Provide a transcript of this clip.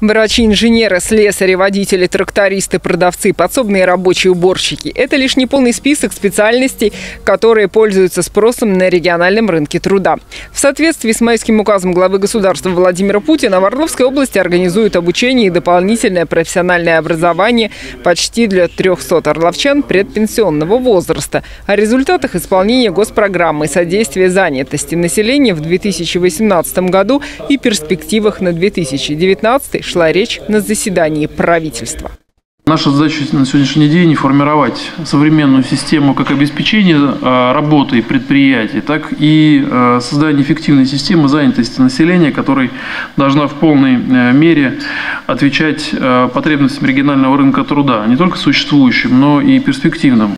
Врачи, инженеры, слесари, водители, трактористы, продавцы, подсобные рабочие, уборщики – это лишь неполный список специальностей, которые пользуются спросом на региональном рынке труда. В соответствии с майским указом главы государства Владимира Путина в Орловской области организуют обучение и дополнительное профессиональное образование почти для 300 орловчан предпенсионного возраста. О результатах исполнения госпрограммы содействия занятости населения в 2018 году и перспективах на 2019 шла речь на заседании правительства. Наша задача на сегодняшний день формировать современную систему как обеспечения а, работы предприятий, так и а, создание эффективной системы занятости населения, которая должна в полной э, мере отвечать потребностям регионального рынка труда, не только существующим, но и перспективным.